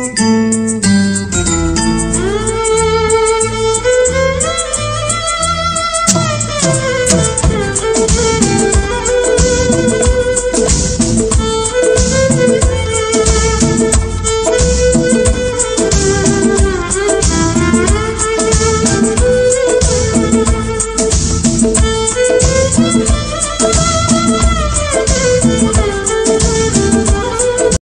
아!